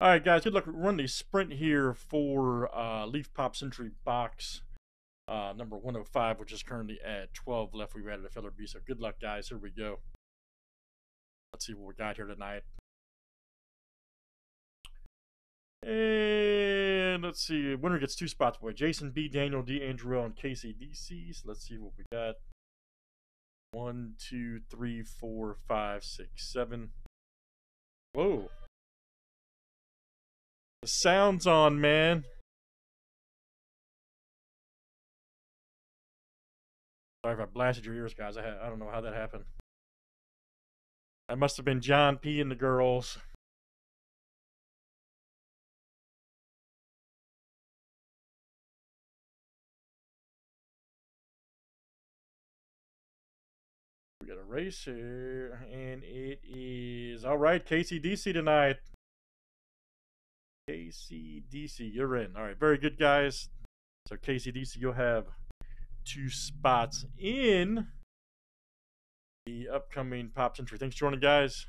All right, guys, good luck. Run the sprint here for uh, Leaf Pop Century box uh, number 105, which is currently at 12 left. We've added a filler B, so good luck, guys. Here we go. Let's see what we got here tonight. And let's see. Winner gets two spots, boy. Jason B, Daniel D, Andrew L, and KCDC. So let's see what we got. One, two, three, four, five, six, seven. Whoa. The sound's on, man. Sorry if I blasted your ears, guys. I, ha- I don't know how that happened. That must have been John P. and the girls. We got a race here, and it is all right. KCDC tonight. KCDC, you're in. All right, very good, guys. So KCDC, you'll have two spots in the upcoming Pop Century. Thanks for joining, guys.